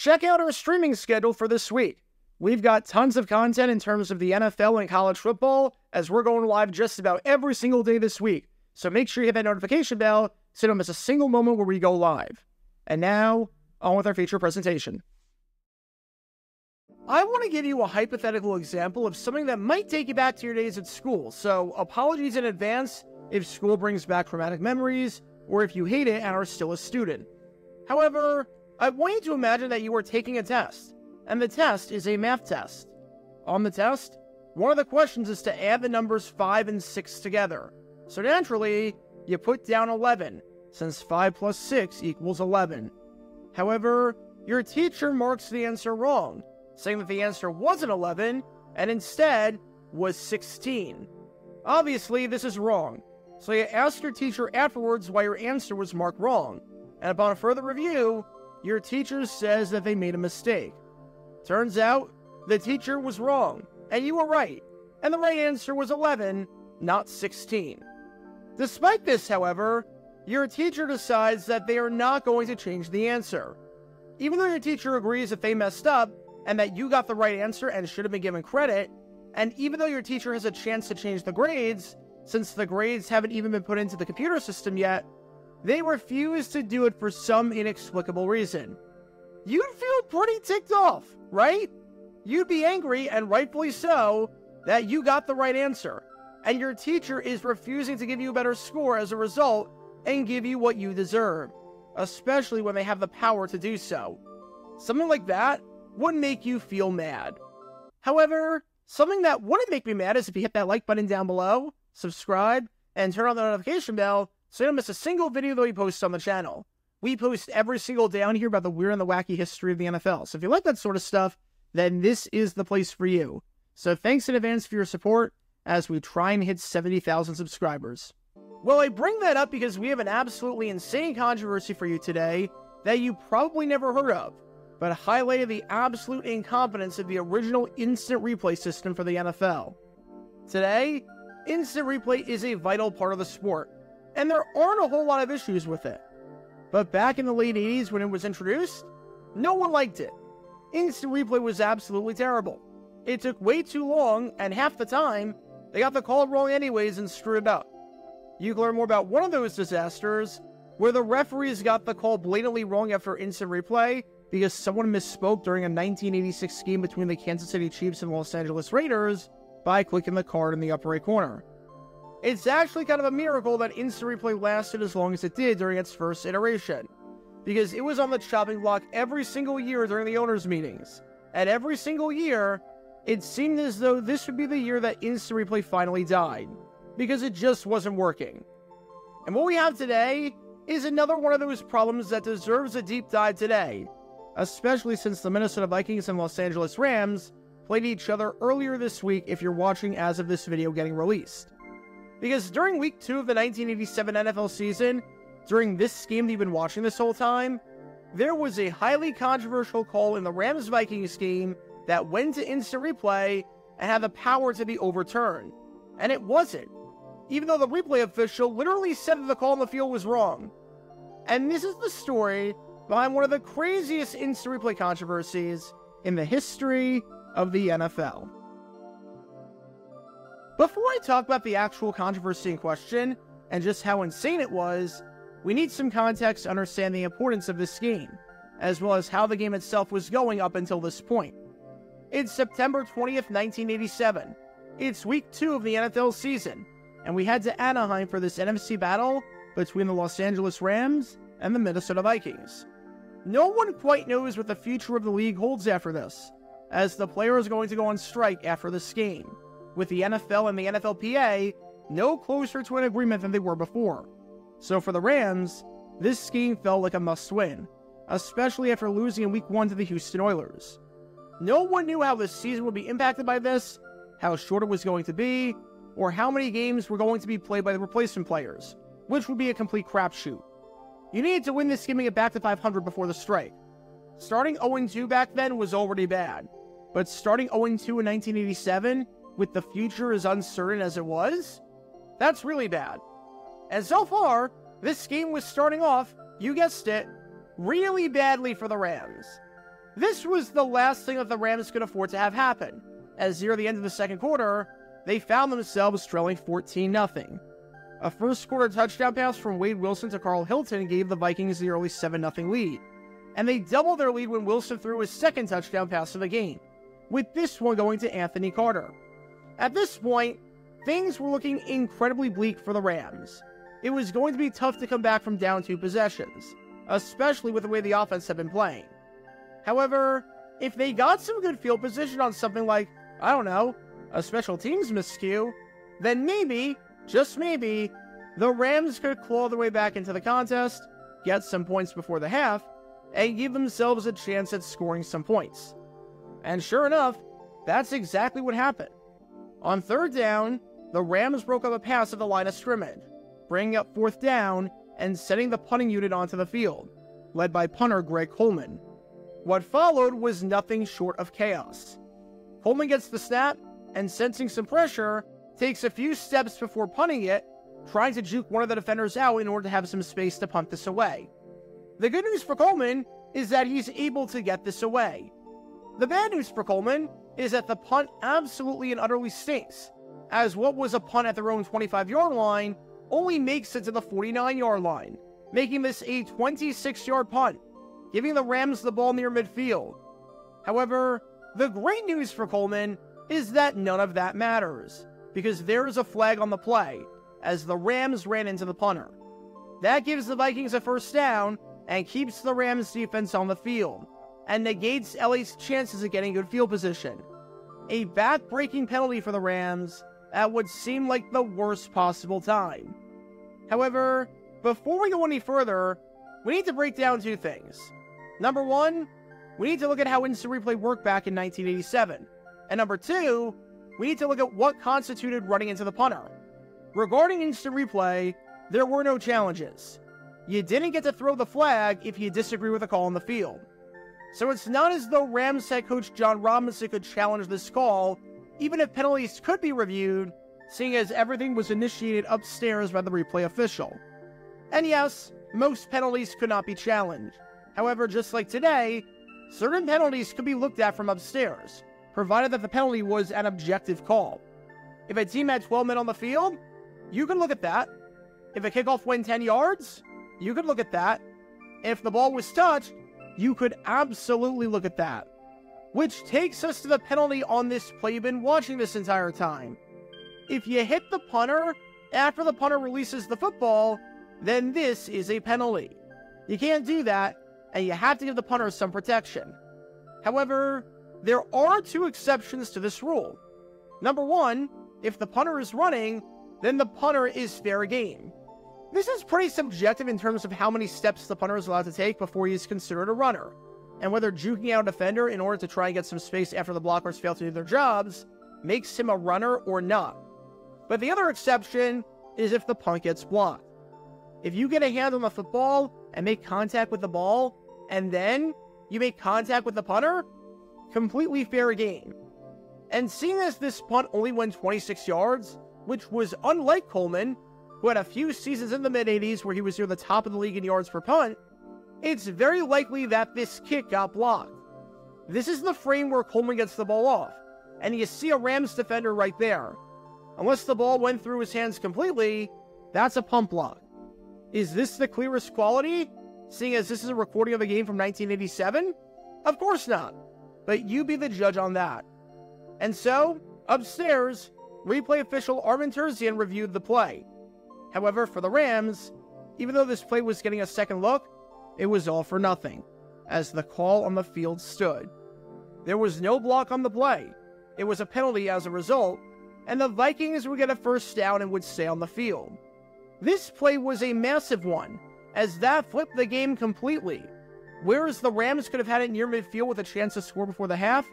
check out our streaming schedule for this week. We've got tons of content in terms of the NFL and college football, as we're going live just about every single day this week. So make sure you hit that notification bell so you don't miss a single moment where we go live. And now, on with our feature presentation. I want to give you a hypothetical example of something that might take you back to your days at school. So, apologies in advance if school brings back traumatic memories or if you hate it and are still a student. However, I want you to imagine that you are taking a test, and the test is a math test. On the test, one of the questions is to add the numbers 5 and 6 together. So naturally, you put down 11, since 5 plus 6 equals 11. However, your teacher marks the answer wrong, saying that the answer wasn't 11, and instead was 16. Obviously, this is wrong, so you ask your teacher afterwards why your answer was marked wrong, and upon further review, your teacher says that they made a mistake. Turns out, the teacher was wrong, and you were right, and the right answer was 11, not 16. Despite this, however, your teacher decides that they are not going to change the answer. Even though your teacher agrees that they messed up and that you got the right answer and should have been given credit, and even though your teacher has a chance to change the grades, since the grades haven't even been put into the computer system yet, they refuse to do it for some inexplicable reason. You'd feel pretty ticked off, right? You'd be angry, and rightfully so, that you got the right answer, and your teacher is refusing to give you a better score as a result and give you what you deserve, especially when they have the power to do so. Something like that would make you feel mad. However, something that wouldn't make me mad is if you hit that like button down below subscribe, and turn on the notification bell so you don't miss a single video that we post on the channel. We post every single day on here about the weird and the wacky history of the NFL. So if you like that sort of stuff, then this is the place for you. So thanks in advance for your support as we try and hit 70,000 subscribers. Well, I bring that up because we have an absolutely insane controversy for you today that you probably never heard of, but highlighted the absolute incompetence of the original instant replay system for the NFL. Today, instant replay is a vital part of the sport, and there aren't a whole lot of issues with it. But back in the late 80s when it was introduced, no one liked it. Instant replay was absolutely terrible. It took way too long, and half the time, they got the call wrong anyways and screwed it up. You can learn more about one of those disasters, where the referees got the call blatantly wrong after instant replay because someone misspoke during a 1986 game between the Kansas City Chiefs and Los Angeles Raiders, by clicking the card in the upper right corner. It's actually kind of a miracle that Instant Replay lasted as long as it did during its first iteration, because it was on the chopping block every single year during the owners' meetings. And every single year, it seemed as though this would be the year that Instant Replay finally died, because it just wasn't working. And what we have today is another one of those problems that deserves a deep dive today, especially since the Minnesota Vikings and Los Angeles Rams played each other earlier this week if you're watching as of this video getting released. Because during week two of the 1987 NFL season, during this game that you've been watching this whole time, there was a highly controversial call in the Rams Vikings game that went to instant replay and had the power to be overturned. And it wasn't, even though the replay official literally said that the call on the field was wrong. And this is the story behind one of the craziest instant replay controversies in the history of the NFL. Before I talk about the actual controversy in question and just how insane it was, we need some context to understand the importance of this game, as well as how the game itself was going up until this point. It's September 20th, 1987. It's week two of the NFL season, and we head to Anaheim for this NFC battle between the Los Angeles Rams and the Minnesota Vikings. No one quite knows what the future of the league holds after this, as the player is going to go on strike after this game, with the NFL and the NFLPA no closer to an agreement than they were before. So for the Rams, this game felt like a must win, especially after losing in week one to the Houston Oilers. No one knew how the season would be impacted by this, how short it was going to be, or how many games were going to be played by the replacement players, which would be a complete crapshoot. You needed to win this game and get back to 500 before the strike. Starting 0 2 back then was already bad, but starting 0 2 in 1987, with the future as uncertain as it was, that's really bad. And so far, this game was starting off, you guessed it, really badly for the Rams. This was the last thing that the Rams could afford to have happen, as near the end of the second quarter, they found themselves trailing 14 0. A first quarter touchdown pass from Wade Wilson to Carl Hilton gave the Vikings the early 7 0 lead, and they doubled their lead when Wilson threw his second touchdown pass of the game, with this one going to Anthony Carter. At this point, things were looking incredibly bleak for the Rams. It was going to be tough to come back from down two possessions, especially with the way the offense had been playing. However, if they got some good field position on something like, I don't know, a special teams miscue, then maybe, just maybe, the Rams could claw their way back into the contest, get some points before the half, and give themselves a chance at scoring some points. And sure enough, that's exactly what happened. On third down, the Rams broke up a pass at the line of scrimmage, bringing up fourth down and setting the punting unit onto the field, led by punter Greg Coleman. What followed was nothing short of chaos. Coleman gets the snap and, sensing some pressure, takes a few steps before punting it, trying to juke one of the defenders out in order to have some space to punt this away. The good news for Coleman is that he's able to get this away. The bad news for Coleman is that the punt absolutely and utterly stinks, as what was a punt at their own 25 yard line only makes it to the 49 yard line, making this a 26 yard punt, giving the Rams the ball near midfield. However, the great news for Coleman is that none of that matters, because there is a flag on the play, as the Rams ran into the punter. That gives the Vikings a first down and keeps the Rams defense on the field, and negates LA's chances of getting good field position. A back-breaking penalty for the Rams at what seemed like the worst possible time. However, before we go any further, we need to break down two things. Number one, we need to look at how instant replay worked back in 1987. And number two, we need to look at what constituted running into the punter. Regarding instant replay, there were no challenges. You didn't get to throw the flag if you disagree with a call on the field. So it's not as though Rams head coach John Robinson could challenge this call, even if penalties could be reviewed, seeing as everything was initiated upstairs by the replay official. And yes, most penalties could not be challenged. However, just like today, certain penalties could be looked at from upstairs, provided that the penalty was an objective call. If a team had 12 men on the field, you could look at that. If a kickoff went 10 yards, you could look at that. If the ball was touched, you could absolutely look at that. Which takes us to the penalty on this play you've been watching this entire time. If you hit the punter after the punter releases the football, then this is a penalty. You can't do that, and you have to give the punter some protection. However, there are two exceptions to this rule. Number one, if the punter is running, then the punter is fair game. This is pretty subjective in terms of how many steps the punter is allowed to take before he is considered a runner, and whether juking out a defender in order to try and get some space after the blockers fail to do their jobs makes him a runner or not. But the other exception is if the punt gets blocked. If you get a hand on the football and make contact with the ball, and then you make contact with the punter, completely fair game. And seeing as this punt only went 26 yards, which was unlike Coleman, who had a few seasons in the mid 80s where he was near the top of the league in yards per punt, it's very likely that this kick got blocked. This is the frame where Coleman gets the ball off, and you see a Rams defender right there. Unless the ball went through his hands completely, that's a punt block. Is this the clearest quality, seeing as this is a recording of a game from 1987? Of course not but you be the judge on that. And so, upstairs, replay official Armen Terzian reviewed the play. However, for the Rams, even though this play was getting a second look, it was all for nothing, as the call on the field stood. There was no block on the play. It was a penalty as a result, and the Vikings would get a first down and would stay on the field. This play was a massive one, as that flipped the game completely. Whereas the Rams could have had it near midfield with a chance to score before the half,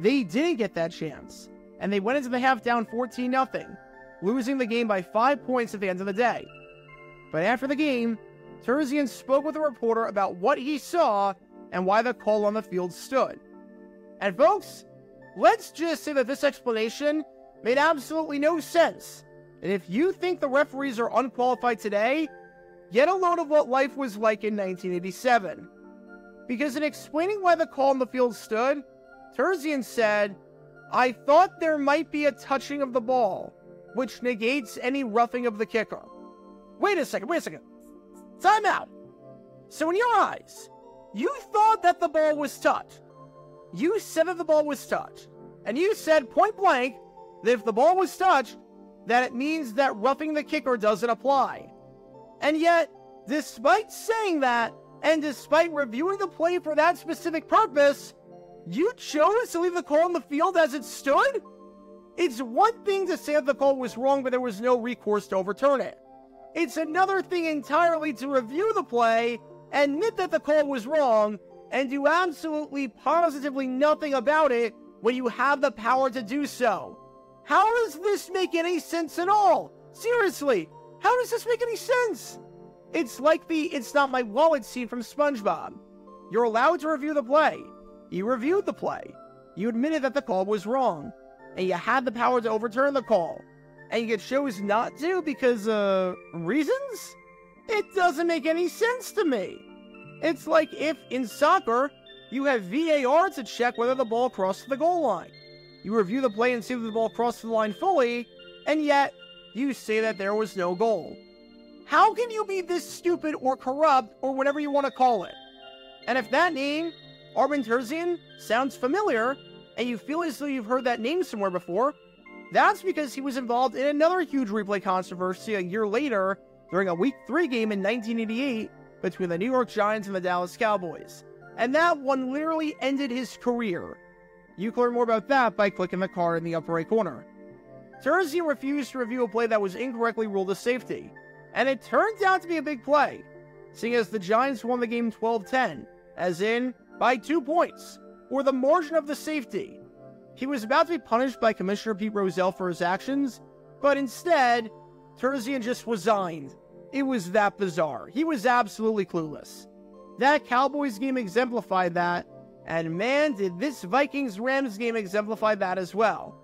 they didn't get that chance. And they went into the half down 14 0, losing the game by five points at the end of the day. But after the game, Terzian spoke with a reporter about what he saw and why the call on the field stood. And folks, let's just say that this explanation made absolutely no sense. And if you think the referees are unqualified today, get a load of what life was like in 1987. because in explaining why the call on the field stood, Terzian said, I thought there might be a touching of the ball, which negates any roughing of the kicker. Wait a second, wait a second. Time out. So, in your eyes, you thought that the ball was touched. You said that the ball was touched. And you said point blank that if the ball was touched, that it means that roughing the kicker doesn't apply. And yet, despite saying that, and despite reviewing the play for that specific purpose, you chose to leave the call on the field as it stood? It's one thing to say that the call was wrong, but there was no recourse to overturn it. It's another thing entirely to review the play, admit that the call was wrong, and do absolutely positively nothing about it when you have the power to do so. How does this make any sense at all? Seriously, how does this make any sense? It's like the It's Not My Wallet scene from SpongeBob. You're allowed to review the play. You reviewed the play. You admitted that the call was wrong. And you had the power to overturn the call. And you get chose not to because, uh, reasons? It doesn't make any sense to me. It's like if, in soccer, you have VAR to check whether the ball crossed the goal line. You review the play and see that the ball crossed the line fully, and yet you say that there was no goal. How can you be this stupid or corrupt or whatever you want to call it? And if that name, Armen Terzian, sounds familiar, and you feel as though you've heard that name somewhere before, that's because he was involved in another huge replay controversy a year later during a Week 3 game in 1988 between the New York Giants and the Dallas Cowboys. And that one literally ended his career. You can learn more about that by clicking the card in the upper right corner. Terzian refused to review a play that was incorrectly ruled a safety, and it turned out to be a big play, seeing as the Giants won the game 12 10, as in, by two points, or the margin of the safety. He was about to be punished by Commissioner Pete Rozelle for his actions, but instead, Terzian just resigned. It was that bizarre. He was absolutely clueless. That Cowboys game exemplified that, and man, did this Vikings Rams game exemplify that as well.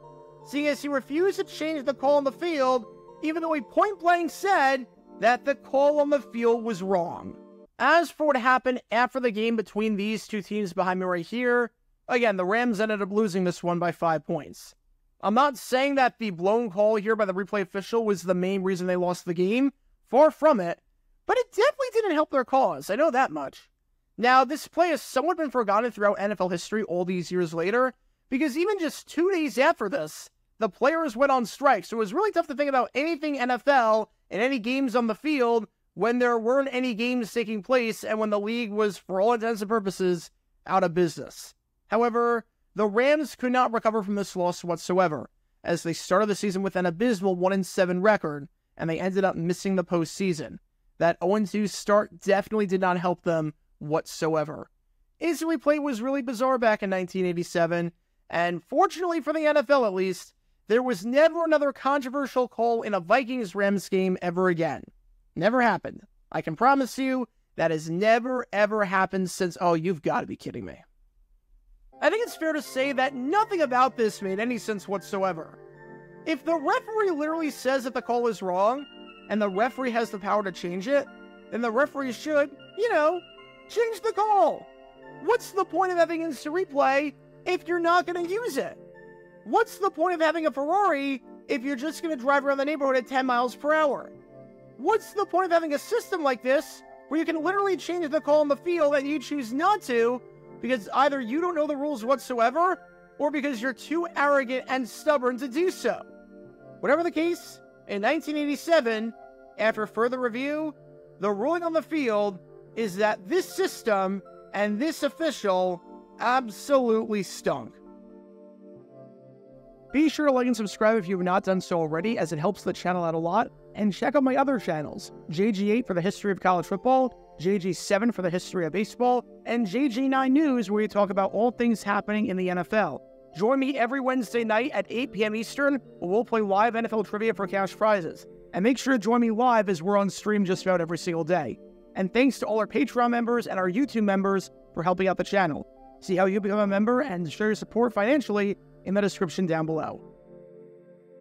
Seeing as he refused to change the call on the field, even though he point blank said that the call on the field was wrong. As for what happened after the game between these two teams behind me right here, again, the Rams ended up losing this one by five points. I'm not saying that the blown call here by the replay official was the main reason they lost the game. Far from it. But it definitely didn't help their cause. I know that much. Now, this play has somewhat been forgotten throughout NFL history all these years later, because even just two days after this, the players went on strike. So it was really tough to think about anything NFL and any games on the field when there weren't any games taking place and when the league was, for all intents and purposes, out of business. However, the Rams could not recover from this loss whatsoever, as they started the season with an abysmal 1 7 record, and they ended up missing the postseason. That 0 2 start definitely did not help them whatsoever. Instant replay was really bizarre back in 1987, and fortunately for the NFL at least, there was never another controversial call in a Vikings Rams game ever again. Never happened. I can promise you that has never ever happened since. Oh, you've got to be kidding me. I think it's fair to say that nothing about this made any sense whatsoever. If the referee literally says that the call is wrong, and the referee has the power to change it, then the referee should, you know, change the call. What's the point of having instant replay if you're not going to use it? What's the point of having a Ferrari if you're just going to drive around the neighborhood at 10 miles per hour? What's the point of having a system like this where you can literally change the call on the field and you choose not to because either you don't know the rules whatsoever or because you're too arrogant and stubborn to do so? Whatever the case, in 1987, after further review, the ruling on the field is that this system and this official absolutely stunk. Be sure to like and subscribe if you have not done so already, as it helps the channel out a lot. And check out my other channels JG8 for the history of college football, JG7 for the history of baseball, and JG9 News, where we talk about all things happening in the NFL. Join me every Wednesday night at 8 p.m. Eastern, where we'll play live NFL trivia for cash prizes. And make sure to join me live as we're on stream just about every single day. And thanks to all our Patreon members and our YouTube members for helping out the channel. See how you become a member and show your support financially in the description down below.